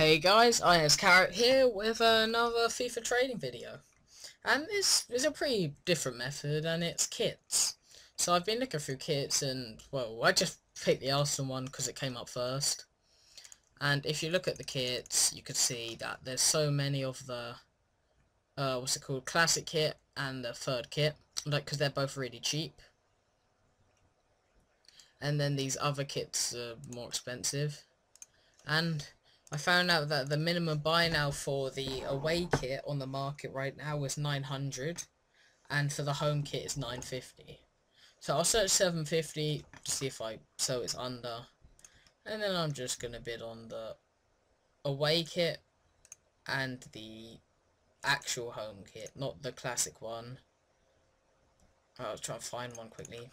Hey guys, I am Carrot here with another FIFA trading video. And this is a pretty different method and it's kits. So I've been looking through kits and, well, I just picked the Arsenal one because it came up first. And if you look at the kits, you can see that there's so many of the, uh, what's it called, classic kit and the third kit. Like, because they're both really cheap. And then these other kits are more expensive. And I found out that the minimum buy now for the away kit on the market right now was 900 and for the home kit is 950 so I'll search 750 to see if I so it's under and then I'm just gonna bid on the away kit and the actual home kit not the classic one. I'll try and find one quickly.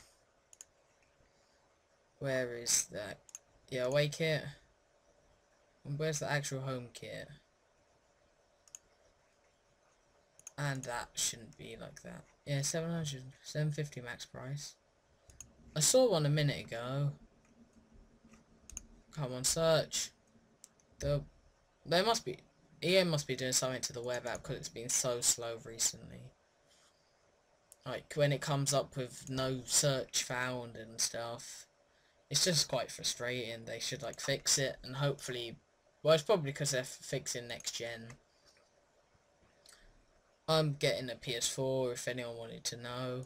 Where is that? Yeah away kit where's the actual home kit? And that shouldn't be like that. Yeah, 700, 750 max price. I saw one a minute ago. Come on, search. The, there must be, EA must be doing something to the web app because it's been so slow recently. Like, when it comes up with no search found and stuff. It's just quite frustrating. They should, like, fix it and hopefully well, it's probably because they're fixing next gen. I'm getting a PS4 if anyone wanted to know.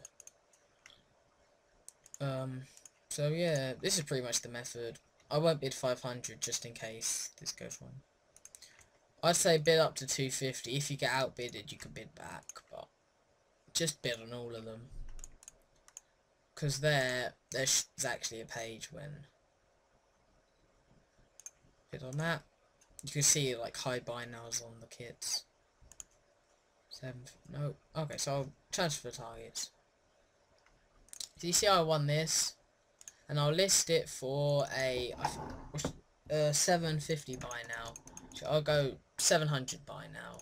Um, so yeah, this is pretty much the method. I won't bid 500 just in case this goes wrong. I'd say bid up to 250. If you get outbidded, you can bid back, but just bid on all of them. Because there, there's actually a page when bid on that. You can see like high buy nows on the kits. Seven, no, okay, so I'll transfer targets. So you see I won this, and I'll list it for a uh, 750 buy now. So I'll go 700 buy now,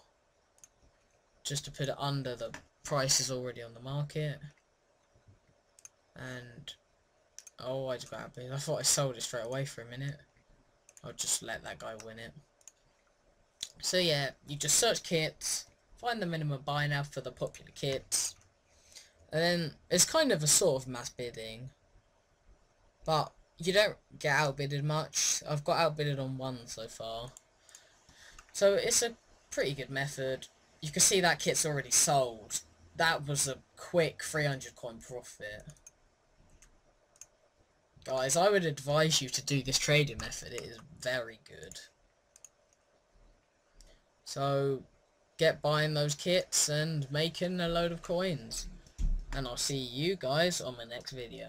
just to put it under the prices already on the market. And oh, I just got happy. I thought I sold it straight away for a minute. I'll just let that guy win it. So yeah, you just search kits, find the minimum buy now for the popular kits, and then it's kind of a sort of mass bidding, but you don't get outbidded much. I've got outbidded on one so far. So it's a pretty good method. You can see that kit's already sold. That was a quick 300 coin profit. Guys, I would advise you to do this trading method. It is very good. So get buying those kits and making a load of coins. And I'll see you guys on my next video.